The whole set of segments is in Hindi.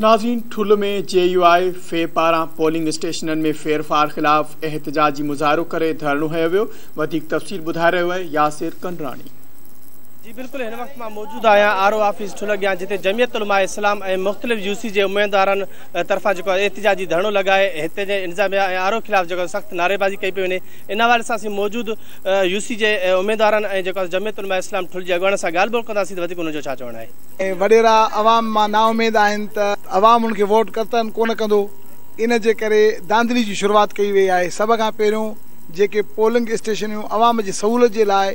नाज़रीन, ठुल में जे यू आई फे पारा पोलिंग स्टेशन में फेरफार ख़िलाफ़ एहतजाजी मुज़ाहिरो करे धरणो हयो वियो। तफ़सील ॿुधाए रहियो आहे यासिर कंडराणी जी, बिल्कुलु, हिन वक़्तु माँ मौजूदु आहियाँ आर ओ ऑफ़िस ठुल अॻियाँ जिते जमियत उलमा इस्लाम ऐं मुख़्तलिफ़ यूसी जे उमेदवारनि तरफ़ां जेको आहे, एहतिजाजी धरणो लॻाए, हिते आर ओ ख़िलाफ़ु जेको सख़्तु नारेबाज़ी कई पई वञे। इन हवाले सां असीं मौजूदु उमेदवारनि ऐं जेको जमियत उलमा इस्लाम ठुल जे अॻुवाण सां ॻाल्हि ॿोल कंदासीं त वधीक हुनजो छा चवणु आहे? वॾेरा, अवाम माँ नाउमेद आहिनि त अवाम उनखे वोट कर्तन, कोन कंदो। इन जे धांधली जी शुरूआति कई वई आहे। सभ खां पहिरियों जेके पोलिंग स्टेशनूं अवाम जी सहूलियत जे लाइ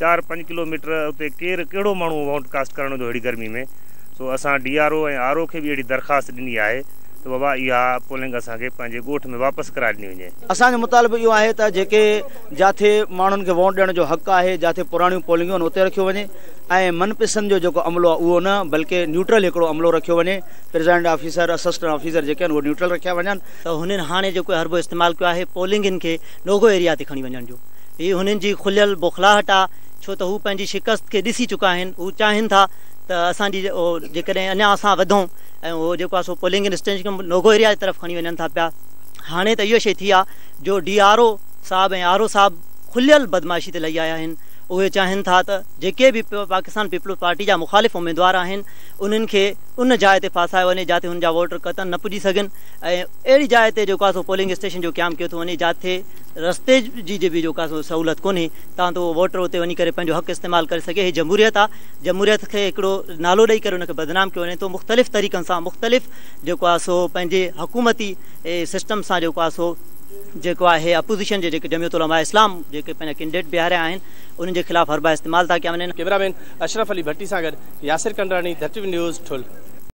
चारि पंज किलोमीटर उते केरु कहिड़ो माण्हू वोट कास्ट करण जो अहिड़ी गर्मी में। सो असां डी आर ओ ऐं आर ओ खे बि अहिड़ी दरख़्वास्त ॾिनी आहे। त बाबा इहा पोलिंग असांखे पंहिंजे ॻोठ में वापसि कराए ॾिनी वञे। असांजो मुतालबो इहो आहे त जेके जिथे माण्हुनि खे वोट ॾियण जो हक़ु आहे जिथे पुराणियूं पोलिंगूं आहिनि उते रखियो वञे। ऐं मनपसंद जो जेको अमलो आहे उहो न बल्कि न्यूट्रल हिकिड़ो अमलो रखियो वञे। प्रेज़िडेंट ऑफिसर असिस्टेंट ऑफिसर जेके आहिनि उहे न्यूट्रल रखिया वञनि। त हुननि हाणे जेको हरबो इस्तेमालु कयो आहे पोलिंगनि खे नोगो एरिया ते खणी वञण जो। हीअ हुननि जी खुलियल बोखलाहट आहे छो त हू पंहिंजी शिकस्त खे ॾिसी चुका आहिनि, हू चाहिनि था त असांजी जेकॾहिं अञा असां वधूं, ऐं उहो जेको आहे सो polling station no go area जी तरफ़ खणी वञनि था पिया। हाणे त इहो शइ थी आहे, जो डी आर ओ साहिबु ऐं आर ओ साहिबु खुलियल बदमाशी ते लही आया आहिनि। उहे चाहिनि था त जेके बि पाकिस्तान पीपल्स पार्टी जा मुखालिफ़ उमेदवार आहिनि उन जाइ ते फासायो वञे, जिते हुन जा वोटर क़तन न पुॼी सघनि। ऐं अहिड़ी ते जेको आहे सो पोलिंग स्टेशन जो क़यामु कयो थो वञे जिथे रस्ते जी जे बि जेका सो सहूलियत कोन्हे, तव्हां त वोटर उते वञी करे हक़ु इस्तेमालु करे सघे। हीअ जमूरियत आहे। जमूरियत खे नालो ॾेई करे बदनाम कयो वञे। थो मुख़्तलिफ़ तरीक़नि सां मुख़्तलिफ़ जेको आहे सो पंहिंजे हुकूमती सिस्टम सां जेको सो जेको आहे अपोज़िशन जे जेके जमियतुलमा इस्लाम, जेके कैंडिडेट बीहारिया आहिनि, उन्हनि जे ख़िलाफ़ु हर इस्तेमालु था कया कैमरामैन अशरफ अली भट्टी सां यासिर कंडरानी, धरती न्यूज़, ठुल।